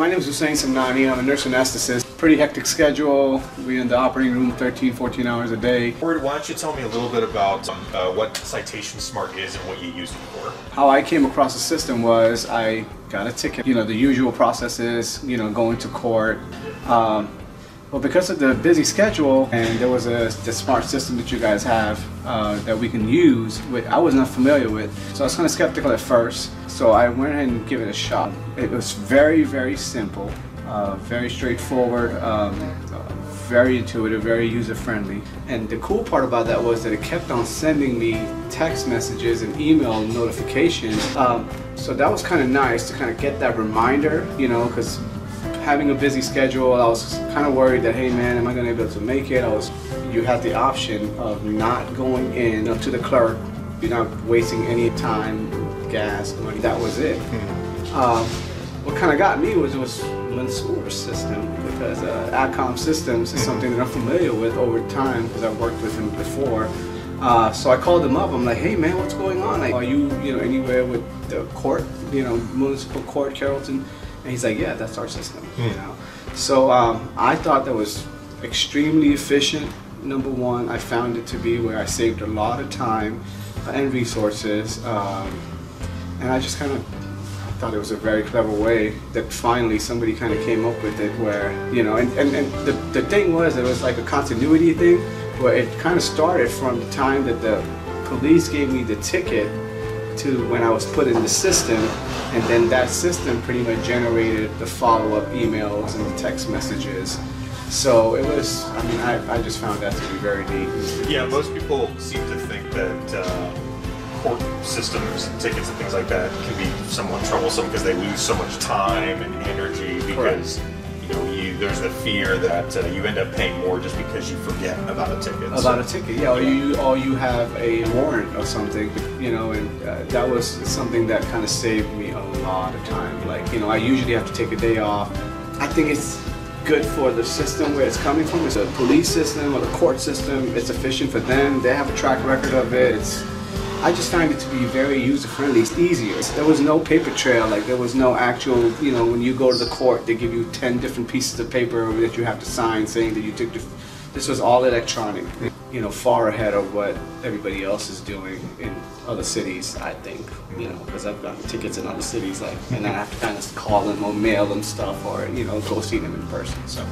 My name is Hussein Samnani. I'm a nurse anesthetist. Pretty hectic schedule. We in the operating room 13, 14 hours a day. Word, why don't you tell me a little bit about um, uh, what Citation Smart is and what you use it for? How I came across the system was I got a ticket. You know, the usual processes, you know, going to court. Um, well, because of the busy schedule and there was a the smart system that you guys have uh, that we can use, which I was not familiar with, so I was kind of skeptical at first. So I went ahead and gave it a shot. It was very, very simple, uh, very straightforward, um, very intuitive, very user-friendly. And the cool part about that was that it kept on sending me text messages and email notifications. Um, so that was kind of nice to kind of get that reminder, you know, because having a busy schedule, I was kind of worried that, hey man, am I going to be able to make it? I was, you had the option of not going in to the clerk, you're not wasting any time gas, money. That was it. Mm-hmm. Um, what kind of got me was was Mansur's system because uh, AdComp Systems is something that I'm familiar with over time because I've worked with him before. Uh, so I called him up. I'm like, hey man, what's going on? Like, are you you know anywhere with the court, you know, municipal court, Carrollton? And he's like, yeah, that's our system. You know. So um, I thought that was extremely efficient. Number one, I found it to be where I saved a lot of time and resources. Um, and I just kind of thought it was a very clever way that finally somebody kind of came up with it where, you know, and, and, and the, the thing was it was like a continuity thing where it kind of started from the time that the police gave me the ticket to when I was put in the system and then that system pretty much generated the follow-up emails and the text messages. So it was, I mean, I, I just found that to be very neat. Yeah, most people seem to think that uh, court systems and tickets and things like that can be somewhat troublesome because they lose so much time and energy because Correct. Know you, there's the fear that uh, you end up paying more just because you forget about a ticket. About so, a ticket, yeah, or you or you have a warrant or something, you know, and uh, that was something that kind of saved me a lot of time. Like you know, I usually have to take a day off. I think it's good for the system where it's coming from. It's a police system or the court system. It's efficient for them. They have a track record of it. It's I just find it to be very user-friendly. It's easier. There was no paper trail. Like there was no actual, you know, when you go to the court, they give you 10 different pieces of paper that you have to sign saying that you took the, this was all electronic. You know, far ahead of what everybody else is doing in other cities, I think. You know, because I've gotten tickets in other cities, like, and I have to kind of call them or mail them stuff or, you know, go see them in person, so.